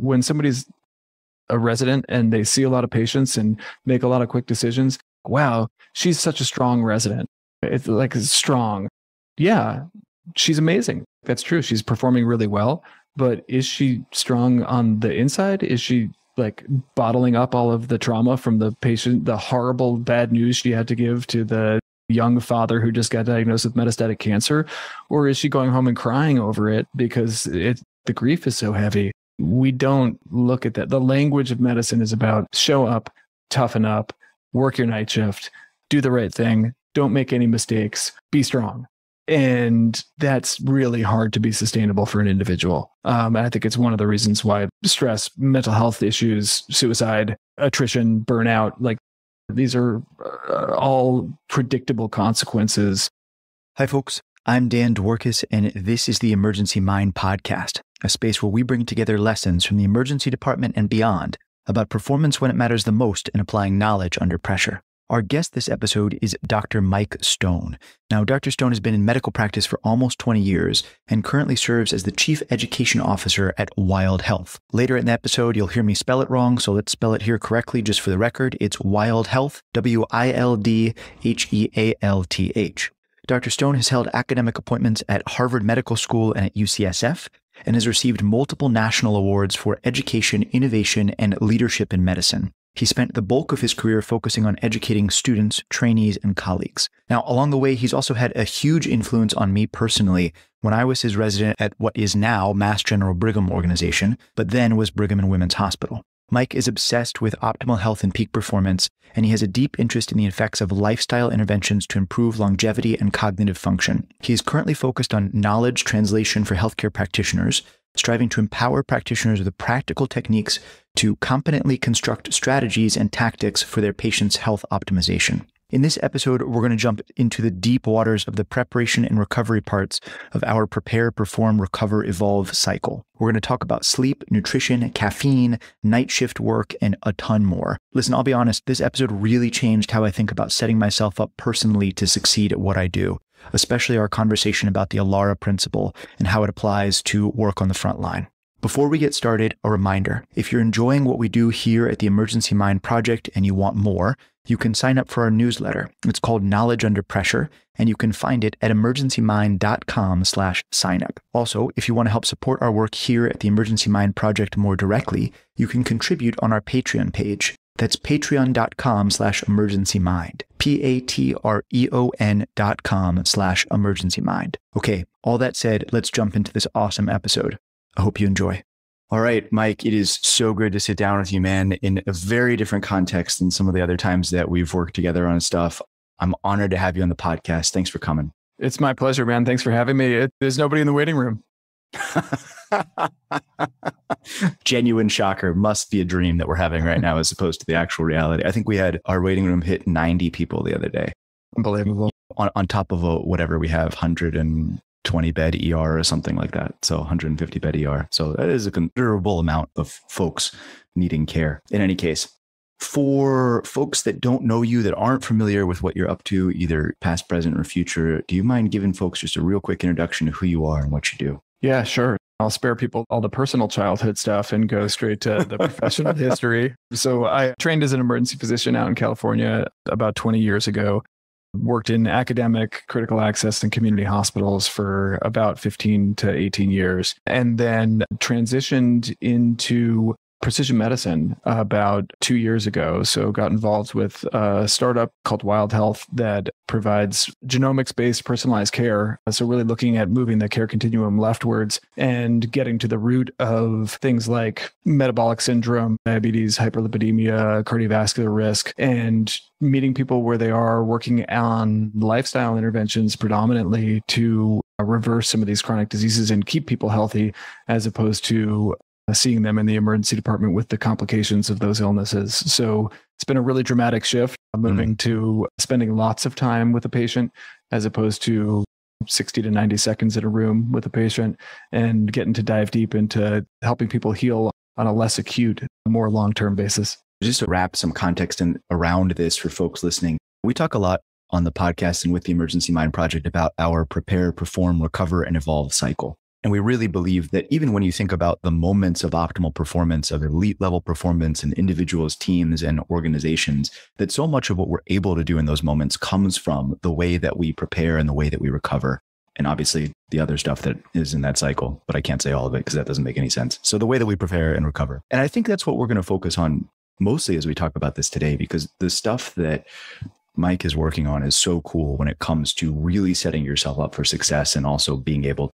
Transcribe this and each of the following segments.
when somebody's a resident and they see a lot of patients and make a lot of quick decisions, wow, she's such a strong resident. It's like strong. Yeah, she's amazing. That's true. She's performing really well. But is she strong on the inside? Is she like bottling up all of the trauma from the patient, the horrible bad news she had to give to the young father who just got diagnosed with metastatic cancer? Or is she going home and crying over it because it, the grief is so heavy? We don't look at that. The language of medicine is about show up, toughen up, work your night shift, do the right thing, don't make any mistakes, be strong. And that's really hard to be sustainable for an individual. Um, I think it's one of the reasons why stress, mental health issues, suicide, attrition, burnout, like these are uh, all predictable consequences. Hi, folks. I'm Dan Dworkis, and this is the Emergency Mind Podcast, a space where we bring together lessons from the emergency department and beyond about performance when it matters the most and applying knowledge under pressure. Our guest this episode is Dr. Mike Stone. Now, Dr. Stone has been in medical practice for almost 20 years and currently serves as the Chief Education Officer at Wild Health. Later in the episode, you'll hear me spell it wrong, so let's spell it here correctly just for the record. It's Wild Health, W I L D H E A L T H. Dr. Stone has held academic appointments at Harvard Medical School and at UCSF and has received multiple national awards for education, innovation, and leadership in medicine. He spent the bulk of his career focusing on educating students, trainees, and colleagues. Now, along the way, he's also had a huge influence on me personally when I was his resident at what is now Mass General Brigham Organization, but then was Brigham and Women's Hospital. Mike is obsessed with optimal health and peak performance, and he has a deep interest in the effects of lifestyle interventions to improve longevity and cognitive function. He is currently focused on knowledge translation for healthcare practitioners, striving to empower practitioners with practical techniques to competently construct strategies and tactics for their patients' health optimization. In this episode, we're going to jump into the deep waters of the preparation and recovery parts of our prepare, perform, recover, evolve cycle. We're going to talk about sleep, nutrition, caffeine, night shift work, and a ton more. Listen, I'll be honest, this episode really changed how I think about setting myself up personally to succeed at what I do, especially our conversation about the Alara principle and how it applies to work on the front line. Before we get started, a reminder if you're enjoying what we do here at the Emergency Mind Project and you want more, you can sign up for our newsletter. It's called Knowledge Under Pressure, and you can find it at emergencymind.com slash signup. Also, if you want to help support our work here at the Emergency Mind Project more directly, you can contribute on our Patreon page. That's patreon.com slash emergencymind. P-A-T-R-E-O-N dot com slash emergencymind. Okay, all that said, let's jump into this awesome episode. I hope you enjoy. All right, Mike, it is so good to sit down with you, man, in a very different context than some of the other times that we've worked together on stuff. I'm honored to have you on the podcast. Thanks for coming. It's my pleasure, man. Thanks for having me. It, there's nobody in the waiting room. Genuine shocker. Must be a dream that we're having right now as opposed to the actual reality. I think we had our waiting room hit 90 people the other day. Unbelievable. On, on top of a, whatever we have, 100 and 20 bed ER or something like that. So 150 bed ER. So that is a considerable amount of folks needing care. In any case, for folks that don't know you, that aren't familiar with what you're up to, either past, present, or future, do you mind giving folks just a real quick introduction to who you are and what you do? Yeah, sure. I'll spare people all the personal childhood stuff and go straight to the professional history. So I trained as an emergency physician out in California about 20 years ago worked in academic critical access and community hospitals for about 15 to 18 years and then transitioned into precision medicine about two years ago. So got involved with a startup called Wild Health that provides genomics based personalized care. So really looking at moving the care continuum leftwards and getting to the root of things like metabolic syndrome, diabetes, hyperlipidemia, cardiovascular risk, and meeting people where they are working on lifestyle interventions predominantly to reverse some of these chronic diseases and keep people healthy as opposed to seeing them in the emergency department with the complications of those illnesses. So it's been a really dramatic shift, uh, mm. moving mm. to spending lots of time with a patient as opposed to 60 to 90 seconds in a room with a patient and getting to dive deep into helping people heal on a less acute, more long term basis. Just to wrap some context in, around this for folks listening, we talk a lot on the podcast and with the Emergency Mind Project about our prepare, perform, recover, and evolve cycle. And we really believe that even when you think about the moments of optimal performance, of elite level performance in individuals, teams, and organizations, that so much of what we're able to do in those moments comes from the way that we prepare and the way that we recover. And obviously, the other stuff that is in that cycle, but I can't say all of it because that doesn't make any sense. So, the way that we prepare and recover. And I think that's what we're going to focus on mostly as we talk about this today, because the stuff that Mike is working on is so cool when it comes to really setting yourself up for success and also being able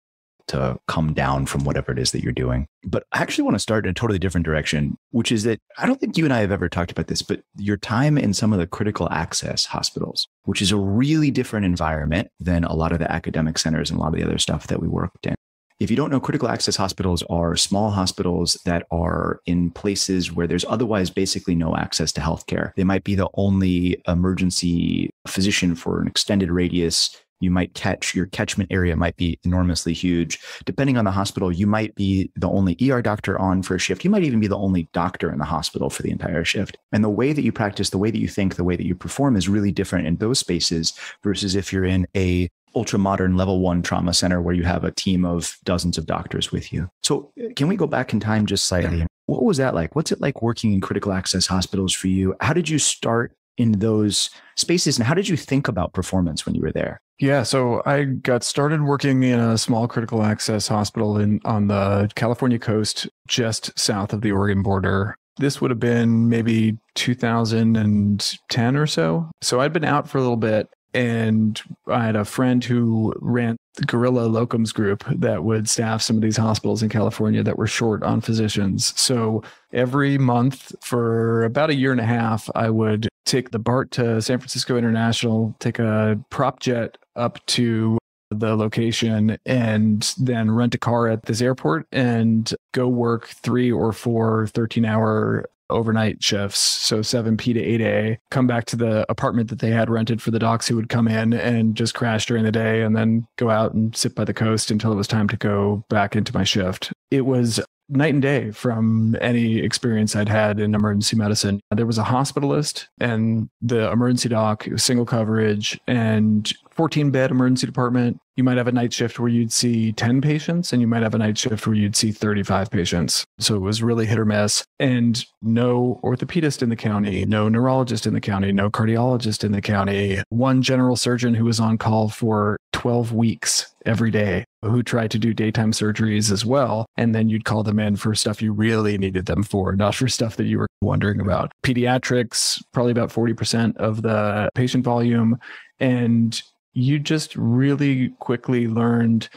to come down from whatever it is that you're doing. But I actually want to start in a totally different direction, which is that I don't think you and I have ever talked about this, but your time in some of the critical access hospitals, which is a really different environment than a lot of the academic centers and a lot of the other stuff that we worked in. If you don't know, critical access hospitals are small hospitals that are in places where there's otherwise basically no access to healthcare. They might be the only emergency physician for an extended radius you might catch your catchment area might be enormously huge. Depending on the hospital you might be the only er doctor on for a shift. You might even be the only doctor in the hospital for the entire shift. And the way that you practice the way that you think the way that you perform is really different in those spaces versus if you're in a ultra modern level one trauma center where you have a team of dozens of doctors with you. So can we go back in time just slightly? What was that like? What's it like working in critical access hospitals for you? How did you start in those spaces and how did you think about performance when you were there yeah, so I got started working in a small critical access hospital in on the California coast, just south of the Oregon border. This would have been maybe 2010 or so. So I'd been out for a little bit and I had a friend who ran the Guerrilla Locums group that would staff some of these hospitals in California that were short on physicians. So every month for about a year and a half, I would take the BART to San Francisco International, take a prop jet up to the location and then rent a car at this airport and go work three or four 13 hour overnight shifts. So 7P to 8A, come back to the apartment that they had rented for the docs who would come in and just crash during the day and then go out and sit by the coast until it was time to go back into my shift. It was night and day from any experience I'd had in emergency medicine. There was a hospitalist and the emergency doc, single coverage, and 14 bed emergency department. You might have a night shift where you'd see 10 patients, and you might have a night shift where you'd see 35 patients. So it was really hit or miss. And no orthopedist in the county, no neurologist in the county, no cardiologist in the county, one general surgeon who was on call for 12 weeks every day who tried to do daytime surgeries as well. And then you'd call them in for stuff you really needed them for, not for stuff that you were wondering about. Pediatrics, probably about 40% of the patient volume. And you just really quickly learned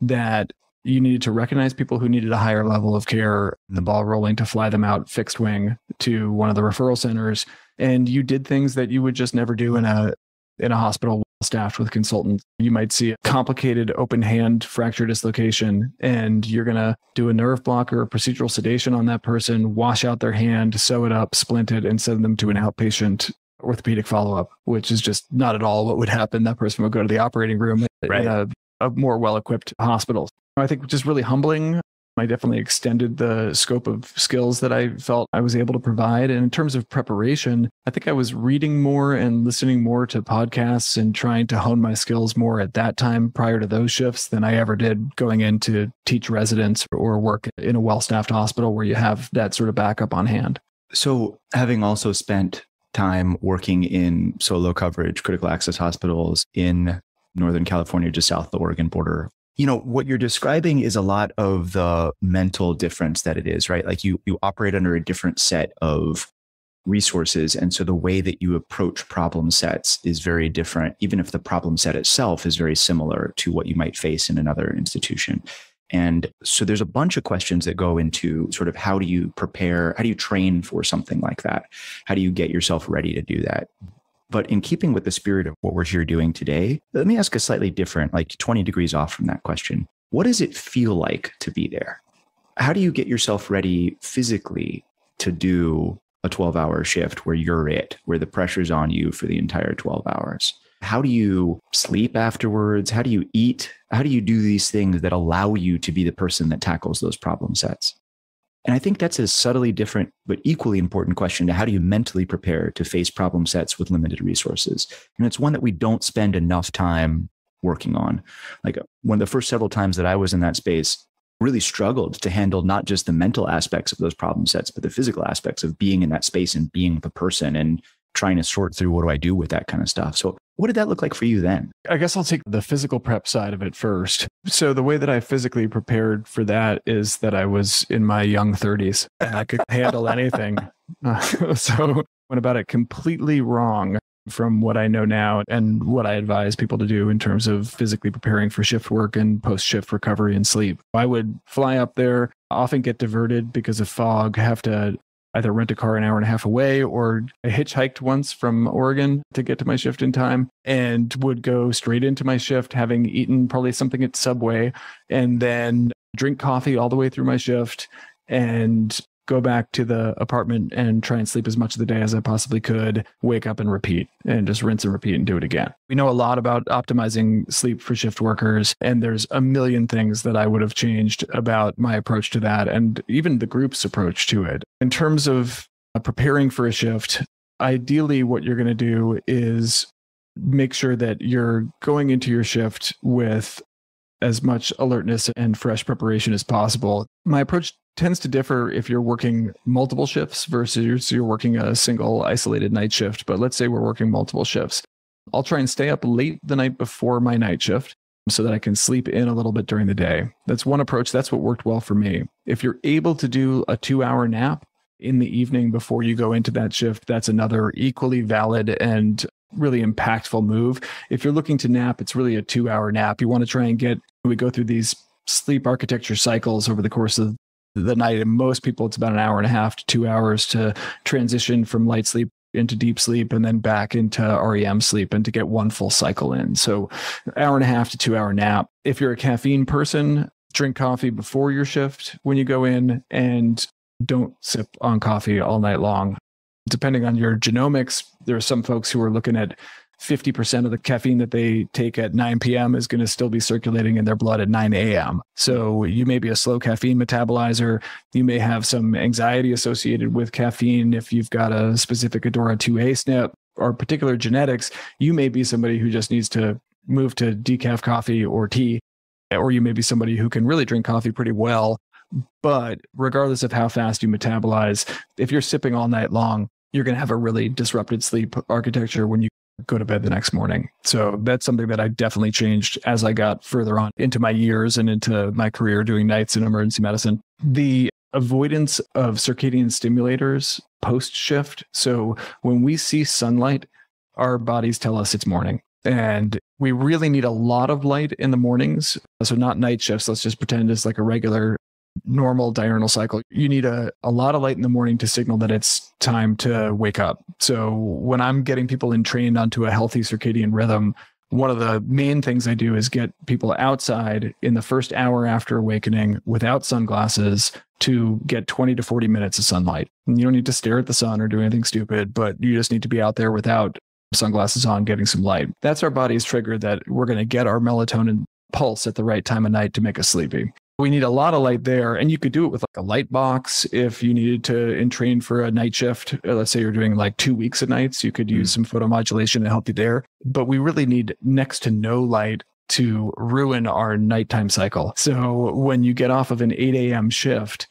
that you needed to recognize people who needed a higher level of care, the ball rolling to fly them out fixed wing to one of the referral centers. And you did things that you would just never do in a in a hospital staffed with consultants. You might see a complicated open hand fracture dislocation, and you're going to do a nerve blocker, procedural sedation on that person, wash out their hand, sew it up, splint it, and send them to an outpatient orthopedic follow up, which is just not at all what would happen. That person would go to the operating room right. in a, a more well equipped hospital. I think just really humbling. I definitely extended the scope of skills that I felt I was able to provide. And in terms of preparation, I think I was reading more and listening more to podcasts and trying to hone my skills more at that time prior to those shifts than I ever did going in to teach residents or work in a well staffed hospital where you have that sort of backup on hand. So, having also spent time working in solo coverage critical access hospitals in Northern California, just south of the Oregon border. You know, what you're describing is a lot of the mental difference that it is, right? Like you you operate under a different set of resources. And so the way that you approach problem sets is very different, even if the problem set itself is very similar to what you might face in another institution. And so there's a bunch of questions that go into sort of how do you prepare, how do you train for something like that? How do you get yourself ready to do that? But in keeping with the spirit of what we're here doing today, let me ask a slightly different, like 20 degrees off from that question. What does it feel like to be there? How do you get yourself ready physically to do a 12 hour shift where you're it, where the pressure's on you for the entire 12 hours? How do you sleep afterwards? How do you eat? How do you do these things that allow you to be the person that tackles those problem sets? And I think that's a subtly different but equally important question to how do you mentally prepare to face problem sets with limited resources? And it's one that we don't spend enough time working on. Like one of the first several times that I was in that space, really struggled to handle not just the mental aspects of those problem sets, but the physical aspects of being in that space and being the person and trying to sort through what do I do with that kind of stuff. So, what did that look like for you then? I guess I'll take the physical prep side of it first. So, the way that I physically prepared for that is that I was in my young 30s and I could handle anything. So, went about it completely wrong from what I know now and what I advise people to do in terms of physically preparing for shift work and post shift recovery and sleep. I would fly up there, often get diverted because of fog, have to either rent a car an hour and a half away or I hitchhiked once from Oregon to get to my shift in time and would go straight into my shift having eaten probably something at Subway and then drink coffee all the way through my shift and go back to the apartment and try and sleep as much of the day as I possibly could, wake up and repeat and just rinse and repeat and do it again. We know a lot about optimizing sleep for shift workers, and there's a million things that I would have changed about my approach to that and even the group's approach to it. In terms of uh, preparing for a shift, ideally, what you're going to do is make sure that you're going into your shift with as much alertness and fresh preparation as possible. My approach tends to differ if you're working multiple shifts versus you're working a single isolated night shift. But let's say we're working multiple shifts. I'll try and stay up late the night before my night shift so that I can sleep in a little bit during the day. That's one approach. That's what worked well for me. If you're able to do a two hour nap in the evening before you go into that shift, that's another equally valid and really impactful move. If you're looking to nap, it's really a two hour nap. You want to try and get, we go through these sleep architecture cycles over the course of the night. And most people, it's about an hour and a half to two hours to transition from light sleep into deep sleep and then back into REM sleep and to get one full cycle in. So, hour and a half to two hour nap. If you're a caffeine person, drink coffee before your shift when you go in and don't sip on coffee all night long. Depending on your genomics, there are some folks who are looking at 50% of the caffeine that they take at 9 p.m. is going to still be circulating in their blood at 9 a.m. So you may be a slow caffeine metabolizer. You may have some anxiety associated with caffeine if you've got a specific ADORA2A SNP or particular genetics. You may be somebody who just needs to move to decaf coffee or tea, or you may be somebody who can really drink coffee pretty well. But regardless of how fast you metabolize, if you're sipping all night long, you're going to have a really disrupted sleep architecture when you go to bed the next morning. So that's something that I definitely changed as I got further on into my years and into my career doing nights in emergency medicine. The avoidance of circadian stimulators post shift. So when we see sunlight, our bodies tell us it's morning. And we really need a lot of light in the mornings. So, not night shifts. Let's just pretend it's like a regular normal diurnal cycle, you need a, a lot of light in the morning to signal that it's time to wake up. So when I'm getting people in trained onto a healthy circadian rhythm, one of the main things I do is get people outside in the first hour after awakening without sunglasses to get 20 to 40 minutes of sunlight. And you don't need to stare at the sun or do anything stupid, but you just need to be out there without sunglasses on, getting some light. That's our body's trigger that we're going to get our melatonin pulse at the right time of night to make us sleepy. We need a lot of light there. And you could do it with like a light box if you needed to entrain for a night shift. Uh, let's say you're doing like two weeks at nights, you could use mm. some photomodulation to help you there. But we really need next to no light to ruin our nighttime cycle. So when you get off of an 8 a.m. shift,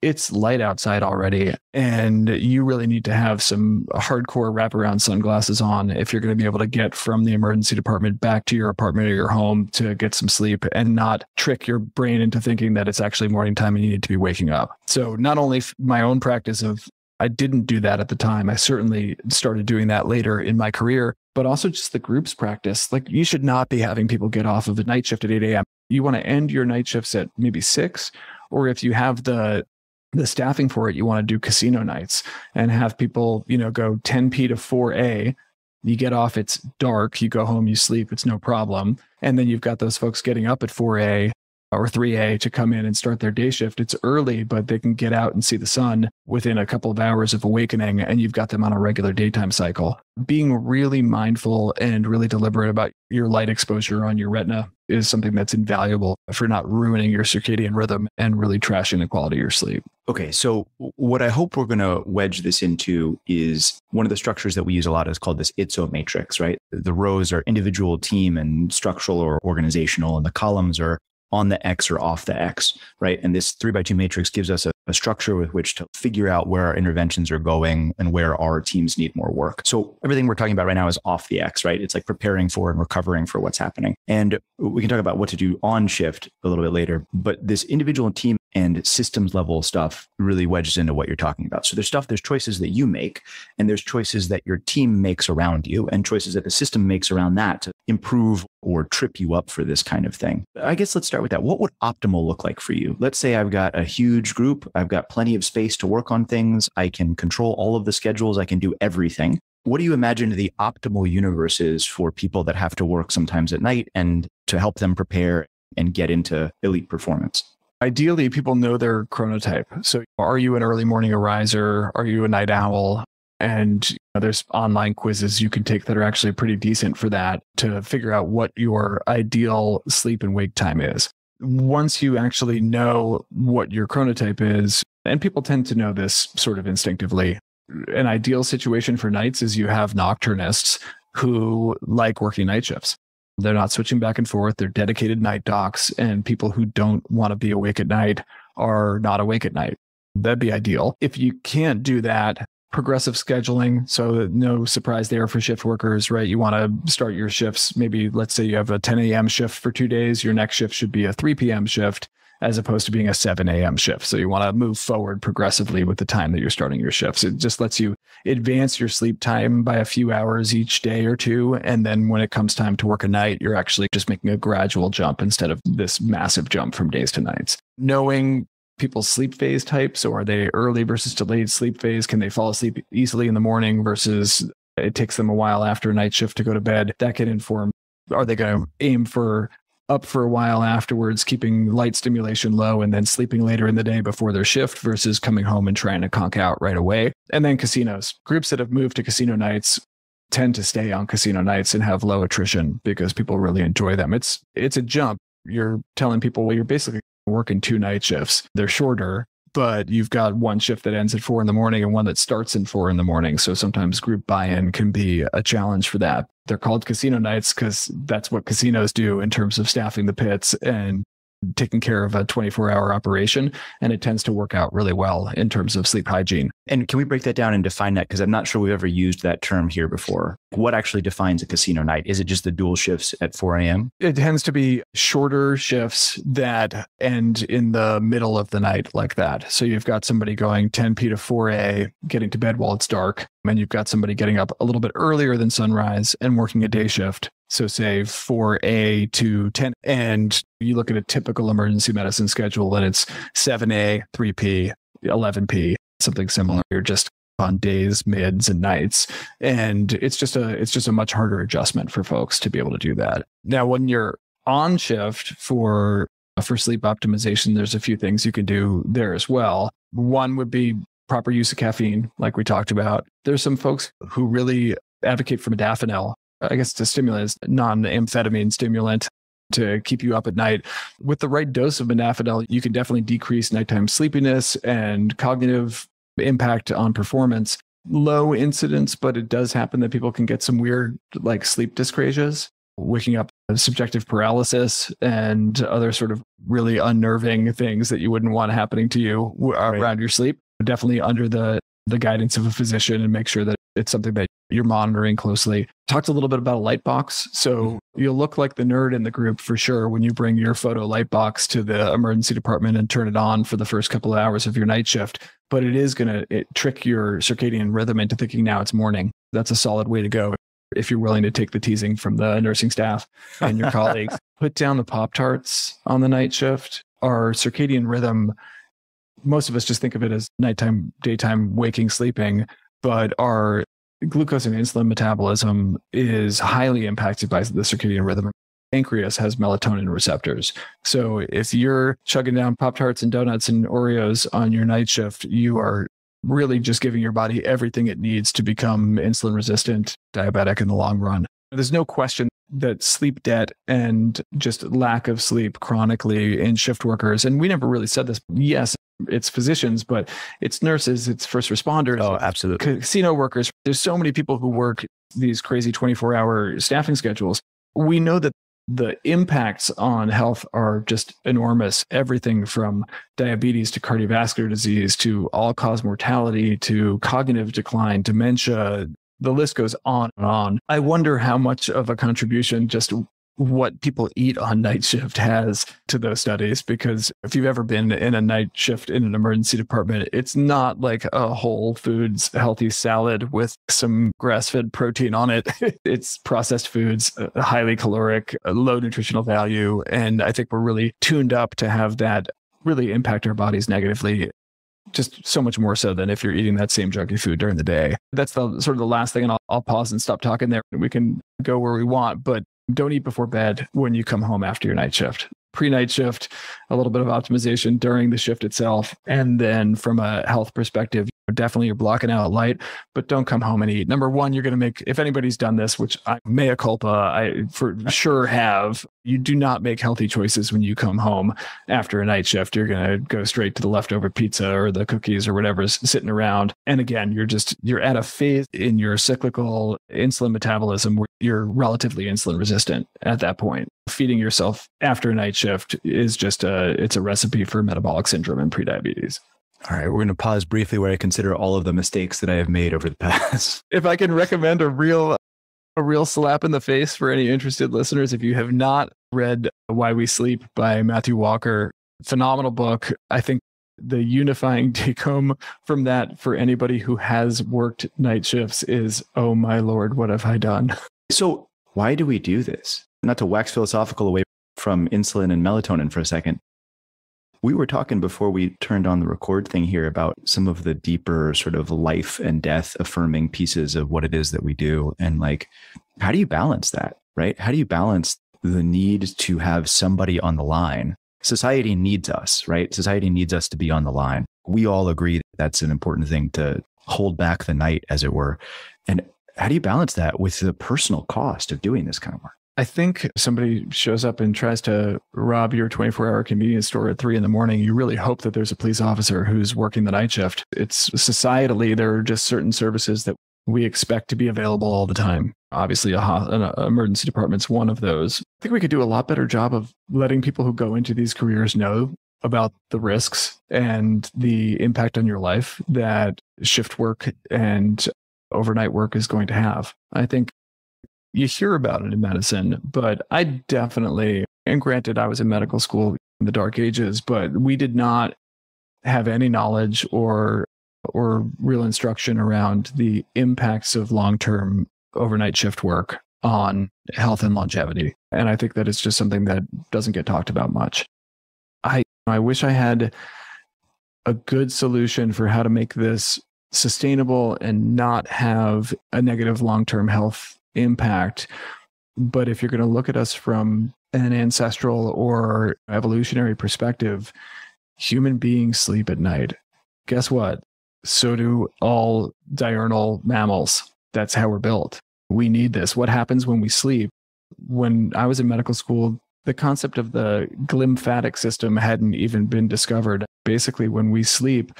it's light outside already and you really need to have some hardcore wraparound sunglasses on if you're going to be able to get from the emergency department back to your apartment or your home to get some sleep and not trick your brain into thinking that it's actually morning time and you need to be waking up so not only my own practice of I didn't do that at the time. I certainly started doing that later in my career, but also just the groups practice. Like you should not be having people get off of the night shift at 8 a.m. You want to end your night shifts at maybe six, or if you have the the staffing for it, you want to do casino nights and have people, you know, go 10p to 4a. You get off, it's dark, you go home, you sleep, it's no problem. And then you've got those folks getting up at 4a or 3a to come in and start their day shift. It's early, but they can get out and see the sun within a couple of hours of awakening, and you've got them on a regular daytime cycle. Being really mindful and really deliberate about your light exposure on your retina is something that's invaluable for not ruining your circadian rhythm and really trashing the quality of your sleep. Okay, so what I hope we're going to wedge this into is one of the structures that we use a lot is called this ITSO matrix, right? The rows are individual team and structural or organizational, and the columns are on the X or off the X, right? And this three by two matrix gives us a, a, structure with which to figure out where our interventions are going and where our teams need more work. So everything we're talking about right now is off the X, right? It's like preparing for and recovering for what's happening. And we can talk about what to do on shift a little bit later, but this individual team and systems level stuff really wedges into what you're talking about. So there's stuff, there's choices that you make, and there's choices that your team makes around you, and choices that the system makes around that to improve or trip you up for this kind of thing. I guess let's start with that. What would optimal look like for you? Let's say I've got a huge group, I've got plenty of space to work on things, I can control all of the schedules, I can do everything. What do you imagine the optimal universe is for people that have to work sometimes at night and to help them prepare and get into elite performance? Ideally, people know their chronotype. So, are you an early morning ariser? Are you a night owl? And you know, there's online quizzes you can take that are actually pretty decent for that to figure out what your ideal sleep and wake time is. Once you actually know what your chronotype is, and people tend to know this sort of instinctively, an ideal situation for nights is you have nocturnists who like working night shifts. They're not switching back and forth. They're dedicated night docs, and people who don't want to be awake at night are not awake at night. That'd be ideal. If you can't do that, progressive scheduling. So no surprise there for shift workers, right? You want to start your shifts. Maybe let's say you have a 10 a.m. shift for two days. Your next shift should be a 3 p.m. shift as opposed to being a 7 a.m. shift. So you want to move forward progressively with the time that you're starting your shifts. It just lets you advance your sleep time by a few hours each day or two. And then when it comes time to work a night, you're actually just making a gradual jump instead of this massive jump from days to nights. Knowing people's sleep phase types? Or are they early versus delayed sleep phase? Can they fall asleep easily in the morning versus it takes them a while after a night shift to go to bed? That can inform are they going to aim for up for a while afterwards, keeping light stimulation low and then sleeping later in the day before their shift versus coming home and trying to conk out right away. And then casinos. Groups that have moved to casino nights tend to stay on casino nights and have low attrition because people really enjoy them. It's it's a jump. You're telling people, well, you're basically working two night shifts. They're shorter, but you've got one shift that ends at four in the morning and one that starts in four in the morning. So sometimes group buy in can be a challenge for that. They're called casino nights because that's what casinos do in terms of staffing the pits and taking care of a 24 hour operation. And it tends to work out really well in terms of sleep hygiene. And can we break that down and define that? Because I'm not sure we've ever used that term here before. What actually defines a casino night? Is it just the dual shifts at 4 a.m.? It tends to be shorter shifts that end in the middle of the night, like that. So you've got somebody going 10p to 4a, getting to bed while it's dark. And you've got somebody getting up a little bit earlier than sunrise and working a day shift. So say 4A to 10. And you look at a typical emergency medicine schedule and it's 7A, 3P, 11P, something similar. You're just on days, mids, and nights. And it's just a it's just a much harder adjustment for folks to be able to do that. Now, when you're on shift for uh, for sleep optimization, there's a few things you can do there as well. One would be proper use of caffeine, like we talked about. There's some folks who really advocate for modafinil. I guess it's a stimulant, non-amphetamine stimulant to keep you up at night. With the right dose of modafinil, you can definitely decrease nighttime sleepiness and cognitive impact on performance. Low incidence, but it does happen that people can get some weird like sleep dyscrasias, waking up subjective paralysis and other sort of really unnerving things that you wouldn't want happening to you around right. your sleep. Definitely under the the guidance of a physician and make sure that it's something that you're monitoring closely. Talked a little bit about a light box. So mm-hmm. you'll look like the nerd in the group for sure when you bring your photo light box to the emergency department and turn it on for the first couple of hours of your night shift. But it is going to trick your circadian rhythm into thinking now it's morning. That's a solid way to go if you're willing to take the teasing from the nursing staff and your colleagues. Put down the Pop Tarts on the night shift. Our circadian rhythm most of us just think of it as nighttime, daytime, waking, sleeping, but our glucose and insulin metabolism is highly impacted by the circadian rhythm. Pancreas has melatonin receptors. So if you're chugging down Pop Tarts and donuts and Oreos on your night shift, you are really just giving your body everything it needs to become insulin resistant, diabetic in the long run. There's no question that sleep debt and just lack of sleep chronically in shift workers, and we never really said this. Yes, it's physicians, but it's nurses, it's first responders. Oh, absolutely. Casino workers. There's so many people who work these crazy 24 hour staffing schedules. We know that the impacts on health are just enormous. Everything from diabetes to cardiovascular disease to all cause mortality to cognitive decline, dementia. The list goes on and on. I wonder how much of a contribution just what people eat on night shift has to those studies because if you've ever been in a night shift in an emergency department it's not like a whole foods healthy salad with some grass-fed protein on it it's processed foods uh, highly caloric low nutritional value and i think we're really tuned up to have that really impact our bodies negatively just so much more so than if you're eating that same junky food during the day. That's the sort of the last thing, and I'll, I'll pause and stop talking there. We can go where we want, but don't eat before bed when you come home after your night shift. Pre night shift, a little bit of optimization during the shift itself. And then from a health perspective, definitely you're blocking out light, but don't come home and eat. Number one, you're going to make, if anybody's done this, which I mea culpa, I for sure have, you do not make healthy choices when you come home after a night shift. You're going to go straight to the leftover pizza or the cookies or whatever's sitting around. And again, you're just, you're at a phase in your cyclical insulin metabolism where you're relatively insulin resistant at that point. Feeding yourself after a night shift is just a, it's a recipe for metabolic syndrome and prediabetes. All right, we're going to pause briefly where I consider all of the mistakes that I have made over the past. If I can recommend a real a real slap in the face for any interested listeners, if you have not read Why We Sleep by Matthew Walker, phenomenal book. I think the unifying take home from that for anybody who has worked night shifts is, oh my lord, what have I done? So, why do we do this? Not to wax philosophical away from insulin and melatonin for a second, we were talking before we turned on the record thing here about some of the deeper sort of life and death affirming pieces of what it is that we do. And like, how do you balance that, right? How do you balance the need to have somebody on the line? Society needs us, right? Society needs us to be on the line. We all agree that that's an important thing to hold back the night, as it were. And how do you balance that with the personal cost of doing this kind of work? I think somebody shows up and tries to rob your 24 hour convenience store at three in the morning. You really hope that there's a police officer who's working the night shift. It's societally, there are just certain services that we expect to be available all the time. Obviously, a, an uh, emergency department's one of those. I think we could do a lot better job of letting people who go into these careers know about the risks and the impact on your life that shift work and overnight work is going to have. I think you hear about it in medicine, but I definitely, and granted, I was in medical school in the dark ages, but we did not have any knowledge or or real instruction around the impacts of long-term overnight shift work on health and longevity. And I think that it's just something that doesn't get talked about much. I I wish I had a good solution for how to make this sustainable and not have a negative long-term health impact. But if you're going to look at us from an ancestral or evolutionary perspective, human beings sleep at night. Guess what? So do all diurnal mammals. That's how we're built. We need this. What happens when we sleep? When I was in medical school, the concept of the glymphatic system hadn't even been discovered. Basically, when we sleep,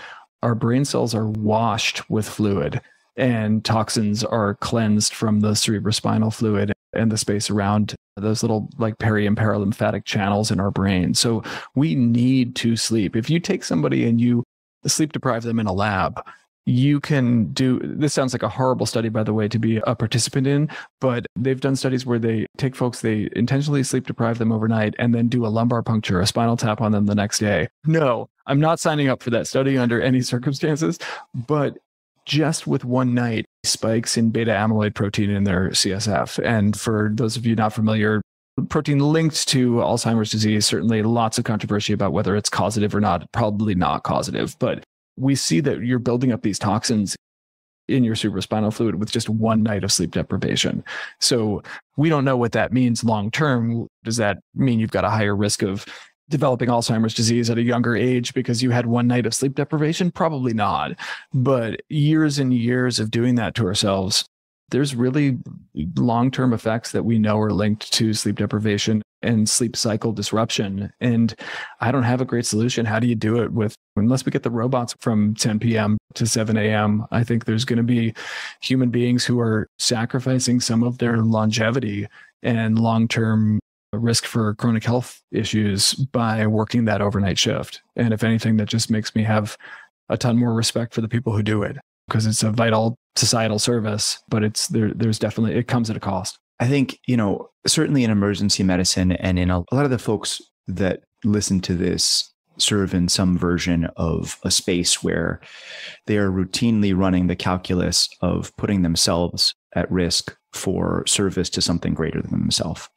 our brain cells are washed with fluid and toxins are cleansed from the cerebrospinal fluid and the space around those little like peri and paralymphatic channels in our brain. So we need to sleep. If you take somebody and you sleep deprive them in a lab, you can do this sounds like a horrible study by the way to be a participant in but they've done studies where they take folks they intentionally sleep deprive them overnight and then do a lumbar puncture a spinal tap on them the next day no i'm not signing up for that study under any circumstances but just with one night spikes in beta amyloid protein in their CSF. And for those of you not familiar, protein linked to Alzheimer's disease, certainly lots of controversy about whether it's causative or not, probably not causative. But we see that you're building up these toxins in your cerebrospinal fluid with just one night of sleep deprivation. So we don't know what that means long term. Does that mean you've got a higher risk of developing Alzheimer's disease at a younger age because you had one night of sleep deprivation? Probably not. But years and years of doing that to ourselves there's really long term effects that we know are linked to sleep deprivation and sleep cycle disruption. And I don't have a great solution. How do you do it with, unless we get the robots from 10 p.m. to 7 a.m., I think there's going to be human beings who are sacrificing some of their longevity and long term risk for chronic health issues by working that overnight shift. And if anything, that just makes me have a ton more respect for the people who do it because it's a vital societal service, but it's there, there's definitely, it comes at a cost. I think, you know, certainly in emergency medicine and in a, a lot of the folks that listen to this serve in some version of a space where they are routinely running the calculus of putting themselves at risk for service to something greater than themselves,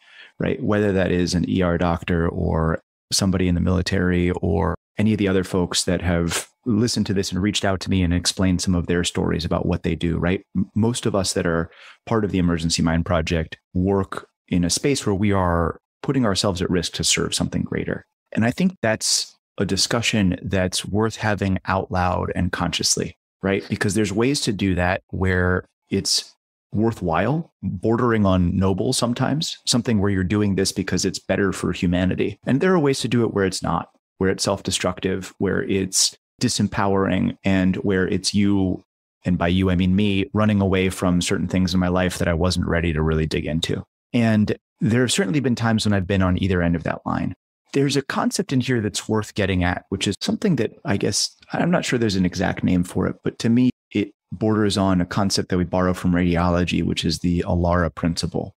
right? Whether that is an ER doctor or somebody in the military or any of the other folks that have listened to this and reached out to me and explained some of their stories about what they do, right? Most of us that are part of the Emergency Mind Project work in a space where we are putting ourselves at risk to serve something greater. And I think that's a discussion that's worth having out loud and consciously, right? Because there's ways to do that where it's worthwhile, bordering on noble sometimes, something where you're doing this because it's better for humanity. And there are ways to do it where it's not, where it's self destructive, where it's disempowering and where it's you and by you I mean me running away from certain things in my life that I wasn't ready to really dig into. And there have certainly been times when I've been on either end of that line. There's a concept in here that's worth getting at, which is something that I guess I'm not sure there's an exact name for it, but to me, borders on a concept that we borrow from radiology, which is the ALARA principle,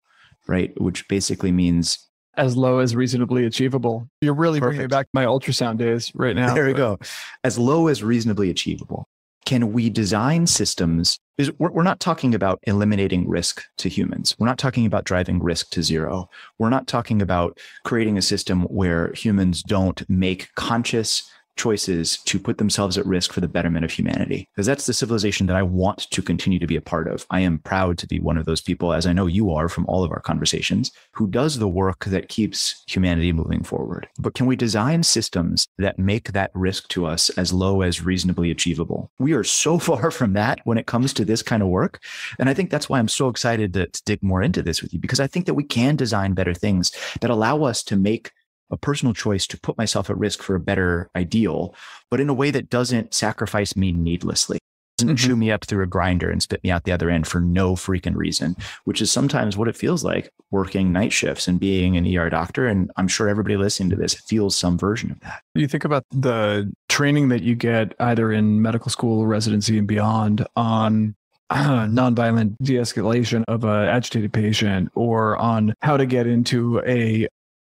right? Which basically means as low as reasonably achievable. You're really Perfect. bringing me back to my ultrasound days right now. There we go. As low as reasonably achievable. Can we design systems? Is we're not talking about eliminating risk to humans. We're not talking about driving risk to zero. We're not talking about creating a system where humans don't make conscious choices to put themselves at risk for the betterment of humanity. Because that's the civilization that I want to continue to be a part of. I am proud to be one of those people, as I know you are from all of our conversations, who does the work that keeps humanity moving forward. But can we design systems that make that risk to us as low as reasonably achievable? We are so far from that when it comes to this kind of work. And I think that's why I'm so excited to, to dig more into this with you, because I think that we can design better things that allow us to make a personal choice to put myself at risk for a better ideal, but in a way that doesn't sacrifice me needlessly. Doesn't mm-hmm. chew me up through a grinder and spit me out the other end for no freaking reason, which is sometimes what it feels like working night shifts and being an ER doctor. And I'm sure everybody listening to this feels some version of that. You think about the training that you get either in medical school, residency, and beyond on uh, nonviolent de-escalation of an agitated patient or on how to get into a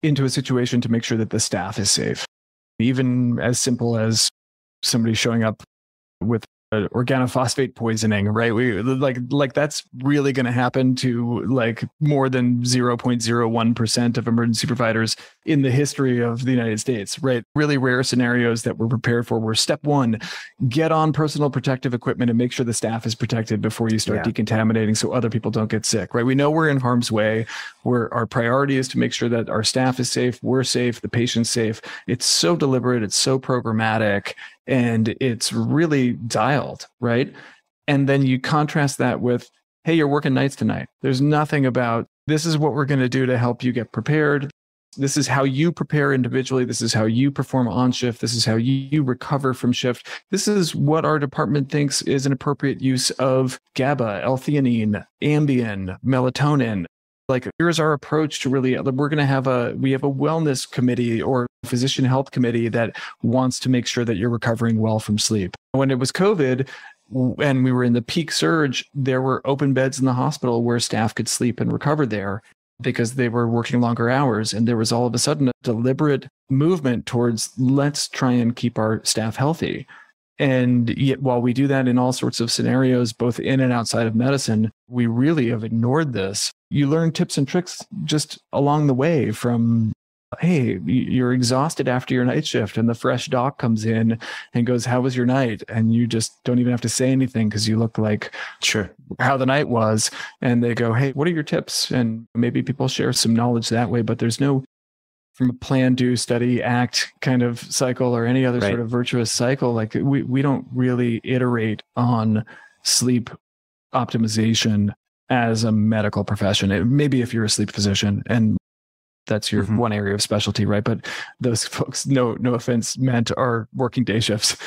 into a situation to make sure that the staff is safe. Even as simple as somebody showing up with Uh, organophosphate poisoning, right? We like like that's really going to happen to like more than 0.01% of emergency providers in the history of the United States, right? Really rare scenarios that we're prepared for where step 1, get on personal protective equipment and make sure the staff is protected before you start yeah. decontaminating so other people don't get sick, right? We know we're in harm's way. Where our priority is to make sure that our staff is safe, we're safe, the patient's safe. It's so deliberate, it's so programmatic and it's really dialed, right? And then you contrast that with, hey, you're working nights tonight. There's nothing about this is what we're going to do to help you get prepared. This is how you prepare individually. This is how you perform on shift. This is how you recover from shift. This is what our department thinks is an appropriate use of GABA, L-theanine, Ambien, melatonin, like here's our approach to really we're going to have a we have a wellness committee or physician health committee that wants to make sure that you're recovering well from sleep when it was covid and we were in the peak surge there were open beds in the hospital where staff could sleep and recover there because they were working longer hours and there was all of a sudden a deliberate movement towards let's try and keep our staff healthy and yet, while we do that in all sorts of scenarios, both in and outside of medicine, we really have ignored this. You learn tips and tricks just along the way from, hey, you're exhausted after your night shift, and the fresh doc comes in and goes, How was your night? And you just don't even have to say anything because you look like sure how the night was. And they go, Hey, what are your tips? And maybe people share some knowledge that way, but there's no from a plan, do, study, act kind of cycle or any other right. sort of virtuous cycle. Like we, we don't really iterate on sleep optimization as a medical profession. It, maybe if you're a sleep physician and that's your mm-hmm. one area of specialty, right? But those folks, no, no offense meant, are working day shifts.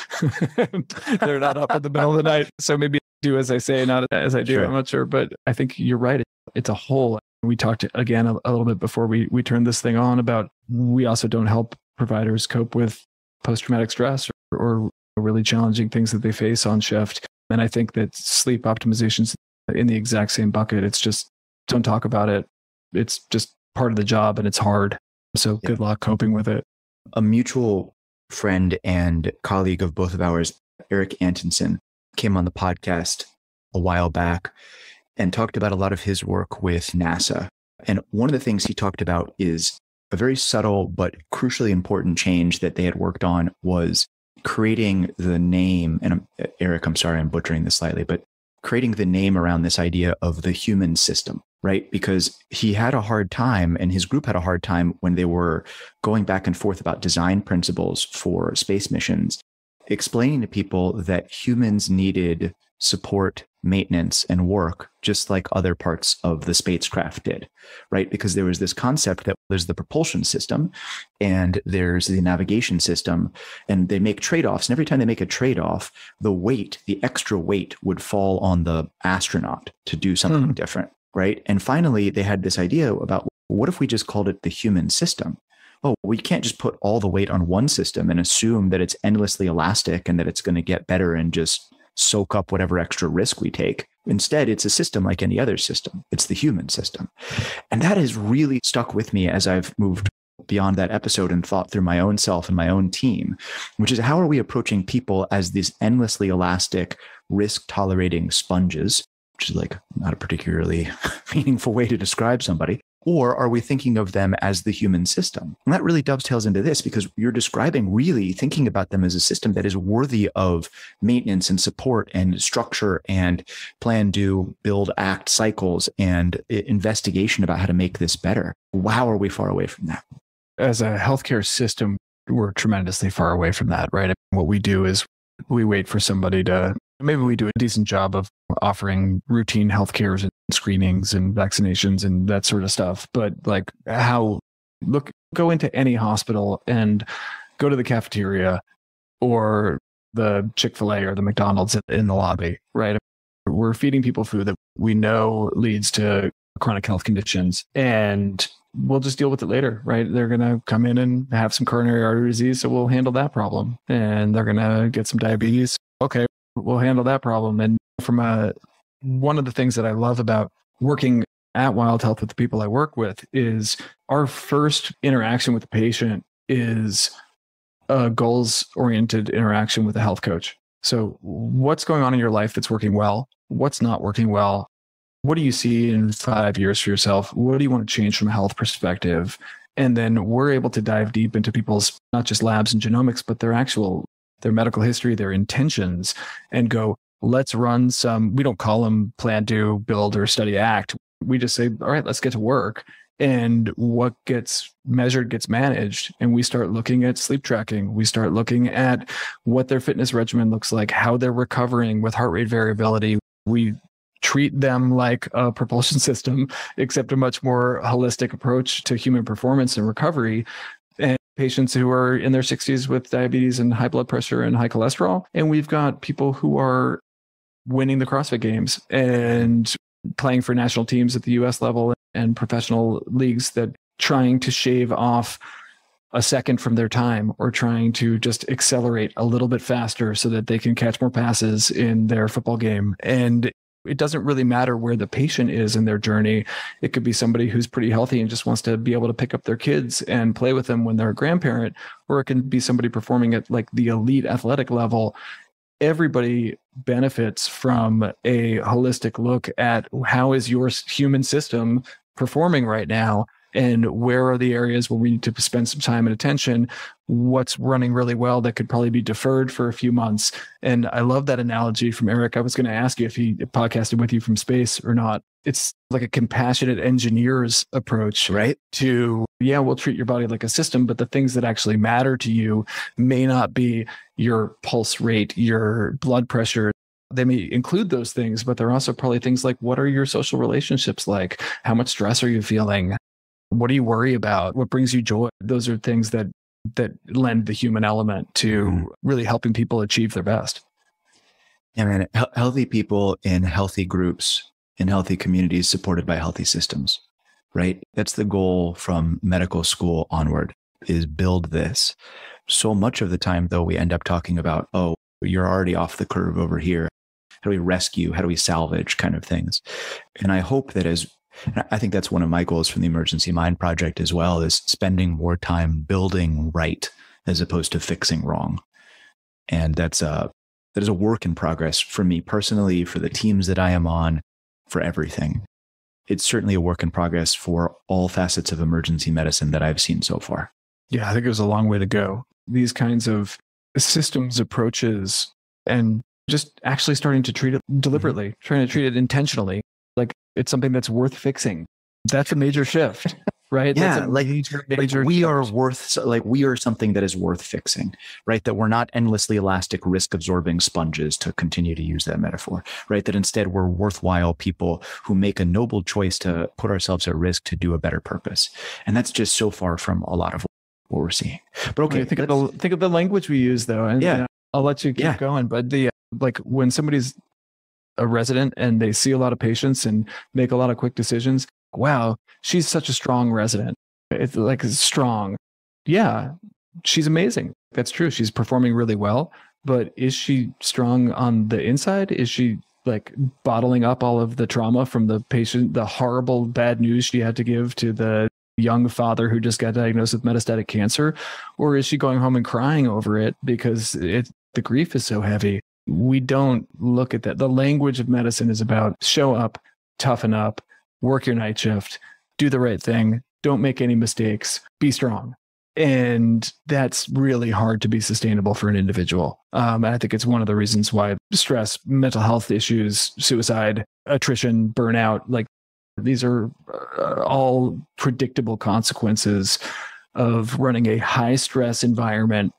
They're not up in the middle of the night. So maybe do as I say, not as I do. Sure. I'm not sure, but I think you're right. It's a whole. We talked again a, a little bit before we we turned this thing on about we also don't help providers cope with post traumatic stress or, or really challenging things that they face on shift. And I think that sleep optimizations in the exact same bucket. It's just don't talk about it. It's just part of the job and it's hard. So good luck coping with it. A mutual friend and colleague of both of ours, Eric Antonsen, came on the podcast a while back and talked about a lot of his work with NASA. And one of the things he talked about is a very subtle but crucially important change that they had worked on was creating the name. And Eric, I'm sorry, I'm butchering this slightly, but creating the name around this idea of the human system, right? Because he had a hard time and his group had a hard time when they were going back and forth about design principles for space missions, explaining to people that humans needed support maintenance and work just like other parts of the spacecraft did right? Because there was this concept that there's the propulsion system and there's the navigation system and they make trade-offs and every time they make a trade-off the weight the extra weight would fall on the astronaut to do something hmm. different right? And finally they had this idea about what if we just called it the human system? Oh, we can't just put all the weight on one system and assume that it's endlessly elastic and that it's going to get better and just soak up whatever extra risk we take. Instead, it's a system like any other system. It's the human system. And that has really stuck with me as I've moved beyond that episode and thought through my own self and my own team, which is how are we approaching people as these endlessly elastic, risk tolerating sponges, which is like not a particularly meaningful way to describe somebody. Or are we thinking of them as the human system? And that really dovetails into this because you're describing really thinking about them as a system that is worthy of maintenance and support and structure and plan, do, build, act cycles and investigation about how to make this better. Wow, are we far away from that? As a healthcare system, we're tremendously far away from that, right? What we do is we wait for somebody to maybe we do a decent job of offering routine health cares and screenings and vaccinations and that sort of stuff. But like how look go into any hospital and go to the cafeteria or the Chick-fil-A or the McDonald's in the lobby, right? We're feeding people food that we know leads to chronic health conditions and we'll just deal with it later, right? They're going to come in and have some coronary artery disease. So we'll handle that problem and they're going to get some diabetes. Okay. We'll handle that problem. And from a, one of the things that I love about working at Wild Health with the people I work with is our first interaction with the patient is a goals oriented interaction with a health coach. So, what's going on in your life that's working well? What's not working well? What do you see in five years for yourself? What do you want to change from a health perspective? And then we're able to dive deep into people's not just labs and genomics, but their actual their medical history, their intentions, and go, let's run some, we don't call them plan, do, build, or study act. We just say, all right, let's get to work. And what gets measured gets managed. And we start looking at sleep tracking. We start looking at what their fitness regimen looks like, how they're recovering with heart rate variability. We treat them like a propulsion system, except a much more holistic approach to human performance and recovery patients who are in their 60s with diabetes and high blood pressure and high cholesterol. And we've got people who are winning the CrossFit games and playing for national teams at the US level and professional leagues that trying to shave off a second from their time or trying to just accelerate a little bit faster so that they can catch more passes in their football game. And it doesn't really matter where the patient is in their journey. It could be somebody who's pretty healthy and just wants to be able to pick up their kids and play with them when they're a grandparent, or it can be somebody performing at like the elite athletic level. Everybody benefits from a holistic look at how is your human system performing right now and where are the areas where we need to spend some time and attention? What's running really well that could probably be deferred for a few months? And i love that analogy from eric. I was going to ask you if he podcasted with you from space or not. It's like a compassionate engineer's approach right. to yeah we'll treat your body like a system but the things that actually matter to you may not be your pulse rate your blood pressure. They may include those things, but they're also probably things like what are your social relationships like? How much stress are you feeling? What do you worry about? What brings you joy? Those are things that that lend the human element to mm. really helping people achieve their best. Yeah, man. healthy people in healthy groups, in healthy communities, supported by healthy systems, right? That's the goal from medical school onward is build this. So much of the time, though, we end up talking about, oh, you're already off the curve over here. How do we rescue? How do we salvage kind of things? And I hope that as I think that's one of my goals from the Emergency Mind Project as well is spending more time building right as opposed to fixing wrong. And that's a that is a work in progress for me personally, for the teams that I am on, for everything. It's certainly a work in progress for all facets of emergency medicine that I've seen so far. Yeah, I think there's a long way to go. These kinds of systems approaches and just actually starting to treat it deliberately, mm-hmm. trying to treat it intentionally like it's something that's worth fixing. That's a major shift, right? Yeah, like, major, major like we shift. are worth, like we are something that is worth fixing, right? That we're not endlessly elastic, risk absorbing sponges to continue to use that metaphor, right? That instead we're worthwhile people who make a noble choice to put ourselves at risk to do a better purpose, and that's just so far from a lot of what we're seeing. But okay, think of the think of the language we use though, and yeah, I'll let you keep yeah. going. But the like when somebody's a resident and they see a lot of patients and make a lot of quick decisions. Wow, she's such a strong resident. It's like strong. Yeah, she's amazing. That's true. She's performing really well. But is she strong on the inside? Is she like bottling up all of the trauma from the patient, the horrible bad news she had to give to the young father who just got diagnosed with metastatic cancer? Or is she going home and crying over it because it, the grief is so heavy? We don't look at that. The language of medicine is about show up, toughen up, work your night shift, do the right thing, don't make any mistakes, be strong. And that's really hard to be sustainable for an individual. Um, I think it's one of the reasons why stress, mental health issues, suicide, attrition, burnout, like these are uh, all predictable consequences of running a high stress environment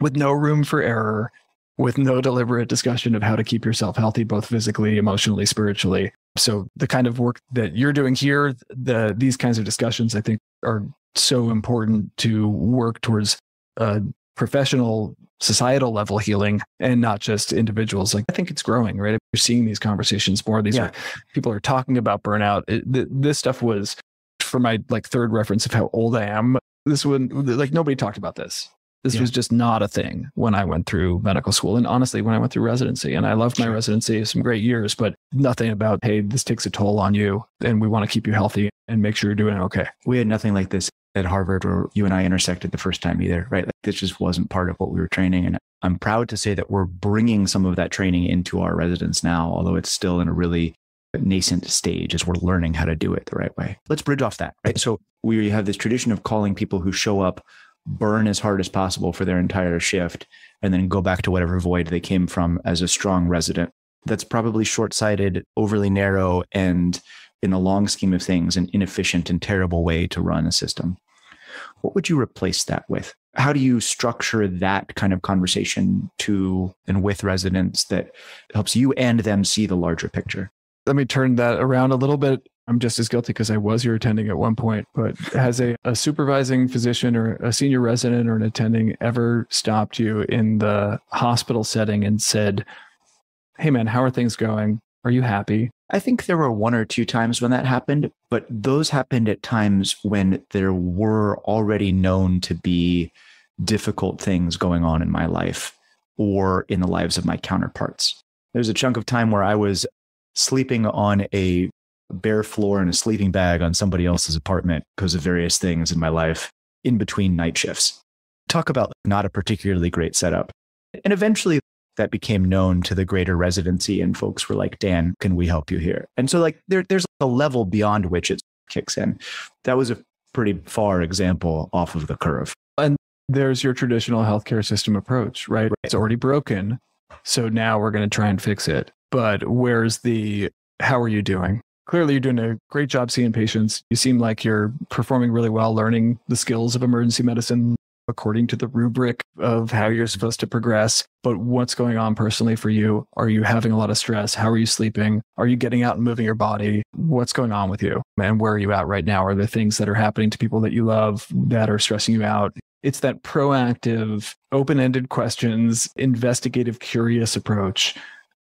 with no room for error with no deliberate discussion of how to keep yourself healthy, both physically, emotionally, spiritually. So the kind of work that you're doing here, the these kinds of discussions, I think, are so important to work towards a professional, societal level healing, and not just individuals. Like I think it's growing, right? If you're seeing these conversations more. These yeah. are people are talking about burnout. It, th- this stuff was for my like third reference of how old I am. This one, like nobody talked about this this yeah. was just not a thing when I went through medical school. And honestly, when I went through residency, and I loved sure. my residency, some great years, but nothing about, hey, this takes a toll on you and we want to keep you healthy and make sure you're doing okay. We had nothing like this at Harvard where you and I intersected the first time either, right? Like this just wasn't part of what we were training. And I'm proud to say that we're bringing some of that training into our residents now, although it's still in a really nascent stage as we're learning how to do it the right way. Let's bridge off that, right? So we have this tradition of calling people who show up burn as hard as possible for their entire shift, and then go back to whatever void they came from as a strong resident. That's probably short sighted, overly narrow, and in the long scheme of things, an inefficient and terrible way to run a system. What would you replace that with? How do you structure that kind of conversation to and with residents that helps you and them see the larger picture? Let me turn that around a little bit I'm just as guilty because I was your attending at one point, but has a, a supervising physician or a senior resident or an attending ever stopped you in the hospital setting and said, Hey man, how are things going? Are you happy? I think there were one or two times when that happened, but those happened at times when there were already known to be difficult things going on in my life or in the lives of my counterparts. There's a chunk of time where I was sleeping on a bare floor and a sleeping bag on somebody else's apartment because of various things in my life in between night shifts. Talk about not a particularly great setup. And eventually that became known to the greater residency and folks were like, Dan, can we help you here? And so like there, there's a level beyond which it kicks in. That was a pretty far example off of the curve. And there's your traditional healthcare system approach, right? right. It's already broken. So now we're going to try and fix it. But where's the how are you doing? Clearly you're doing a great job seeing patients. You seem like you're performing really well, learning the skills of emergency medicine, according to the rubric of how you're supposed to progress. But what's going on personally for you? Are you having a lot of stress? How are you sleeping? Are you getting out and moving your body? What's going on with you? And where are you at right now? Are there things that are happening to people that you love that are stressing you out? It's that proactive, open ended questions, investigative, curious approach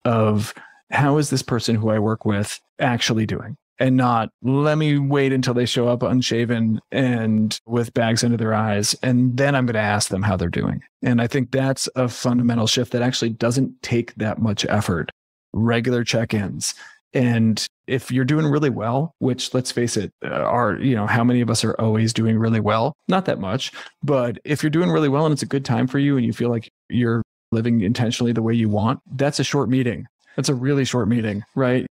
of how is this person who I work with actually doing? And not let me wait until they show up unshaven and with bags under their eyes. And then I'm going to ask them how they're doing. And I think that's a fundamental shift that actually doesn't take that much effort. Regular check ins. And if you're doing really well, which let's face it, uh, are, you know, how many of us are always doing really well? Not that much. But if you're doing really well and it's a good time for you and you feel like you're living intentionally the way you want, that's a short meeting. That's a really short meeting, right?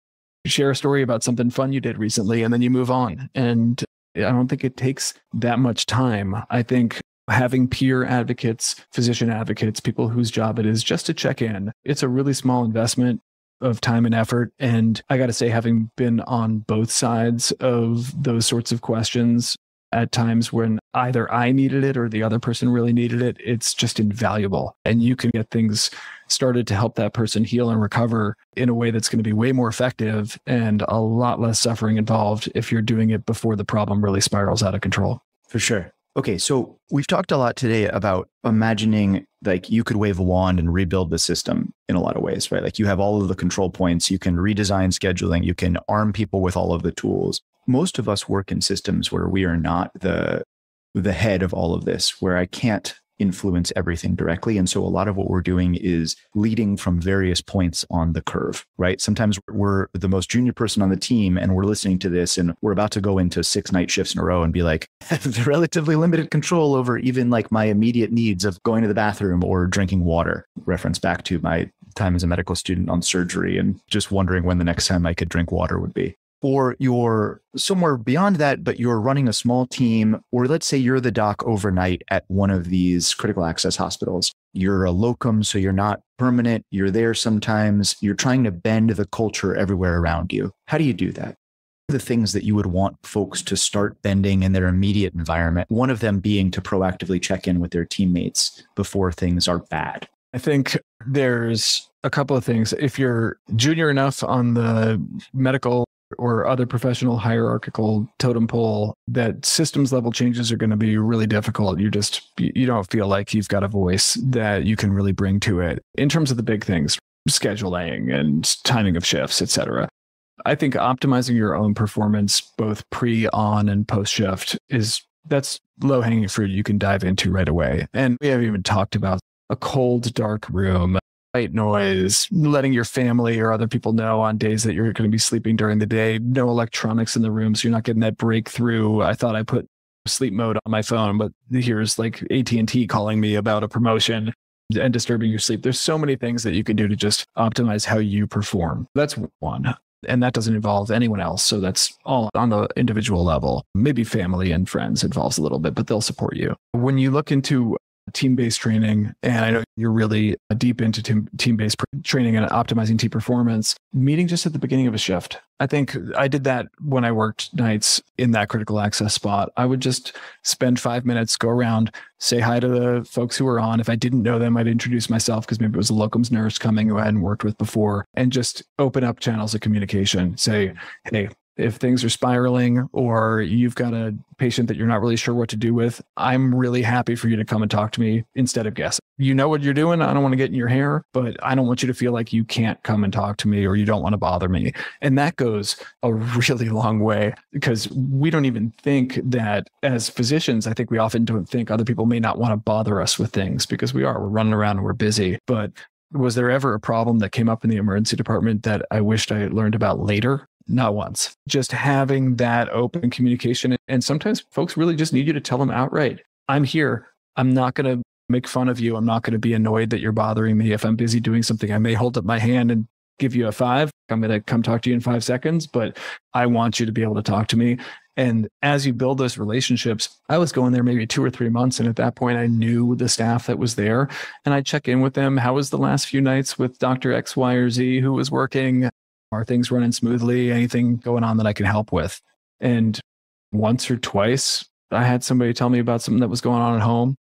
Share a story about something fun you did recently and then you move on. And I don't think it takes that much time. I think having peer advocates, physician advocates, people whose job it is just to check in, it's a really small investment of time and effort. And I got to say, having been on both sides of those sorts of questions, at times when either I needed it or the other person really needed it, it's just invaluable. And you can get things started to help that person heal and recover in a way that's going to be way more effective and a lot less suffering involved if you're doing it before the problem really spirals out of control. For sure. Okay, so we've talked a lot today about imagining like you could wave a wand and rebuild the system in a lot of ways, right? Like you have all of the control points, you can redesign scheduling, you can arm people with all of the tools most of us work in systems where we are not the the head of all of this where i can't influence everything directly. And so a lot of what we're doing is leading from various points on the curve right? Sometimes we're the most junior person on the team and we're listening to this and we're about to go into six night shifts in a row and be like relatively limited control over even like my immediate needs of going to the bathroom or drinking water. Reference back to my time as a medical student on surgery and just wondering when the next time i could drink water would be or you're somewhere beyond that, but you're running a small team, or let's say you're the doc overnight at one of these critical access hospitals. You're a locum, so you're not permanent. You're there sometimes. You're trying to bend the culture everywhere around you. How do you do that? The things that you would want folks to start bending in their immediate environment, one of them being to proactively check in with their teammates before things are bad. I think there's a couple of things. If you're junior enough on the medical or other professional hierarchical totem pole that systems level changes are going to be really difficult. You just you don't feel like you've got a voice that you can really bring to it in terms of the big things scheduling and timing of shifts etc i think optimizing your own performance both pre on and post shift is that's low hanging fruit you can dive into right away. And we haven't even talked about a cold dark room white noise, letting your family or other people know on days that you're going to be sleeping during the day, no electronics in the room. So you're not getting that breakthrough. I thought I put sleep mode on my phone, but here's like AT&T calling me about a promotion and disturbing your sleep. There's so many things that you can do to just optimize how you perform. That's one. And that doesn't involve anyone else. So that's all on the individual level. Maybe family and friends involves a little bit, but they'll support you. When you look into team based training. And I know you're really uh, deep into team based training and optimizing team performance. Meeting just at the beginning of a shift. I think I did that when I worked nights in that critical access spot. I would just spend five minutes, go around, say hi to the folks who were on. If I didn't know them, I'd introduce myself because maybe it was a locums nurse coming who I hadn't worked with before and just open up channels of communication. Say, hey, if things are spiraling or you've got a patient that you're not really sure what to do with, I'm really happy for you to come and talk to me instead of guessing. You know what you're doing. I don't want to get in your hair, but I don't want you to feel like you can't come and talk to me or you don't want to bother me. And that goes a really long way because we don't even think that as physicians, I think we often don't think other people may not want to bother us with things because we are. We're running around and we're busy. But was there ever a problem that came up in the emergency department that I wished I learned about later? Not once. Just having that open communication. And sometimes folks really just need you to tell them outright, I'm here. I'm not going to make fun of you. I'm not going to be annoyed that you're bothering me. If I'm busy doing something, I may hold up my hand and give you a five. I'm going to come talk to you in five seconds, but I want you to be able to talk to me. And as you build those relationships, I was going there maybe two or three months. And at that point, I knew the staff that was there and I check in with them. How was the last few nights with Dr. X, Y, or Z who was working? Are things running smoothly? Anything going on that I can help with? And once or twice, I had somebody tell me about something that was going on at home.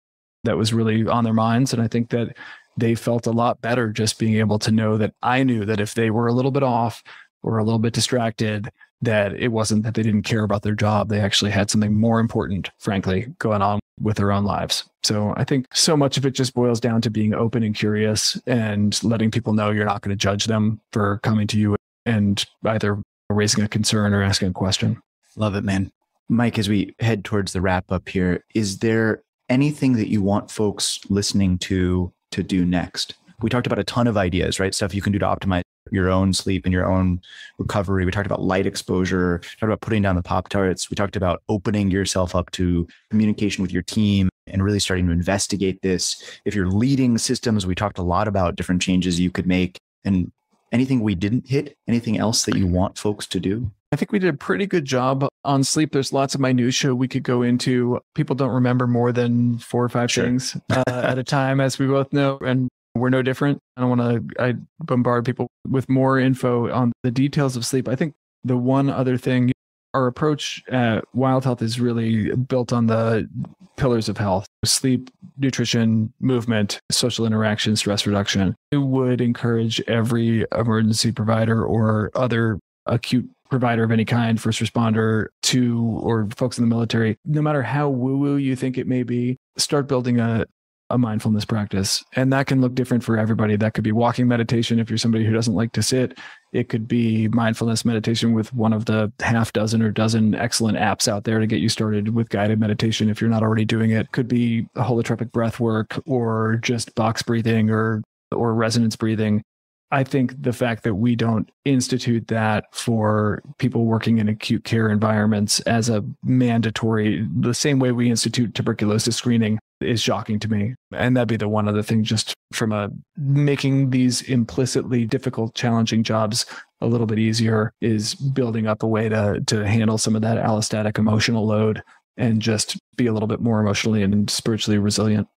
that was really on their minds. And I think that they felt a lot better just being able to know that I knew that if they were a little bit off or a little bit distracted, that it wasn't that they didn't care about their job. They actually had something more important, frankly, going on with their own lives. So I think so much of it just boils down to being open and curious and letting people know you're not going to judge them for coming to you and either raising a concern or asking a question. Love it, man. Mike, as we head towards the wrap up here, is there anything that you want folks listening to to do next? We talked about a ton of ideas, right? Stuff you can do to optimize your own sleep and your own recovery. We talked about light exposure, talked about putting down the Pop Tarts. We talked about opening yourself up to communication with your team and really starting to investigate this. If you're leading systems, we talked a lot about different changes you could make. And anything we didn't hit, anything else that you want folks to do? I think we did a pretty good job on sleep. There's lots of minutia we could go into. People don't remember more than four or five sure. things uh, at a time, as we both know, and we're no different. I don't want to I bombard people with more info on the details of sleep. I think the one other thing, our approach at Wild Health is really built on the pillars of health: sleep, nutrition, movement, social interaction, stress reduction. It would encourage every emergency provider or other acute provider of any kind, first responder to, or folks in the military, no matter how woo woo you think it may be, start building a, a mindfulness practice. And that can look different for everybody. That could be walking meditation if you're somebody who doesn't like to sit. It could be mindfulness meditation with one of the half dozen or dozen excellent apps out there to get you started with guided meditation if you're not already doing it. Could be holotropic breath work or just box breathing or or resonance breathing. I think the fact that we don't institute that for people working in acute care environments as a mandatory, the same way we institute tuberculosis screening is shocking to me. And that'd be the one other thing, just from a making these implicitly difficult, challenging jobs a little bit easier is building up a way to to handle some of that allostatic emotional load and just be a little bit more emotionally and spiritually resilient.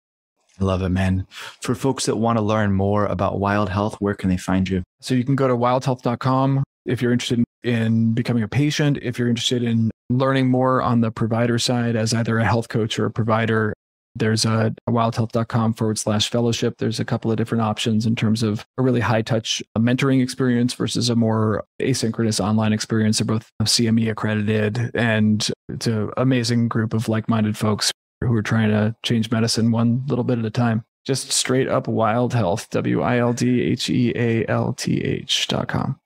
I love it, man. For folks that want to learn more about Wild Health, where can they find you? So you can go to wildhealth.com if you're interested in becoming a patient, if you're interested in learning more on the provider side as either a health coach or a provider. There's a, a wildhealth.com forward slash fellowship. There's a couple of different options in terms of a really high touch uh, mentoring experience versus a more asynchronous online experience. They're both CME accredited and it's an amazing group of like minded folks who are trying to change medicine one little bit at a time. Just straight up wild health, W I L D H E A L T H dot com.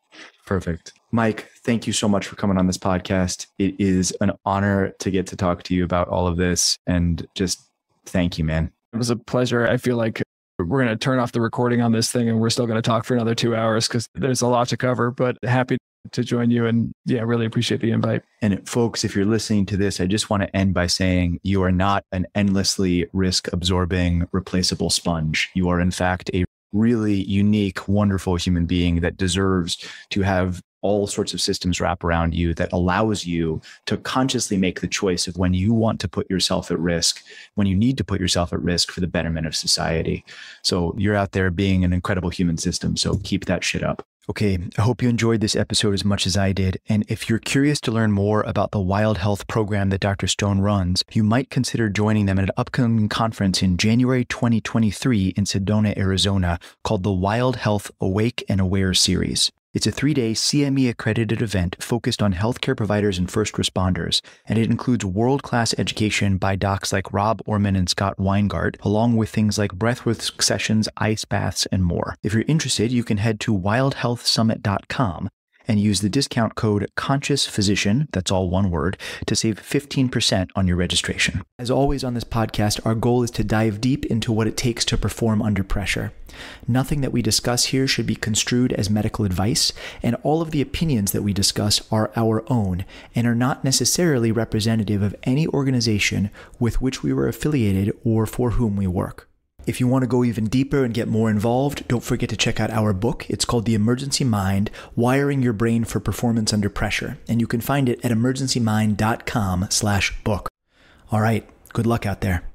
Perfect. Mike, thank you so much for coming on this podcast. It is an honor to get to talk to you about all of this and just thank you, man. It was a pleasure. I feel like we're going to turn off the recording on this thing and we're still going to talk for another two hours because there's a lot to cover, but happy to join you. And yeah, really appreciate the invite. And folks, if you're listening to this, I just want to end by saying you are not an endlessly risk absorbing, replaceable sponge. You are, in fact, a really unique, wonderful human being that deserves to have all sorts of systems wrap around you that allows you to consciously make the choice of when you want to put yourself at risk, when you need to put yourself at risk for the betterment of society. So you're out there being an incredible human system. So keep that shit up. Okay, I hope you enjoyed this episode as much as I did. And if you're curious to learn more about the Wild Health program that Dr. Stone runs, you might consider joining them at an upcoming conference in January 2023 in Sedona, Arizona, called the Wild Health Awake and Aware Series. It's a three day CME accredited event focused on healthcare providers and first responders, and it includes world class education by docs like Rob Orman and Scott Weingart, along with things like breathwork sessions, ice baths, and more. If you're interested, you can head to wildhealthsummit.com and use the discount code Conscious Physician, that's all one word, to save 15% on your registration. As always on this podcast, our goal is to dive deep into what it takes to perform under pressure. Nothing that we discuss here should be construed as medical advice, and all of the opinions that we discuss are our own and are not necessarily representative of any organization with which we were affiliated or for whom we work. If you want to go even deeper and get more involved, don't forget to check out our book. It's called The Emergency Mind: Wiring Your Brain for Performance Under Pressure, and you can find it at emergencymind.com/book. All right, good luck out there.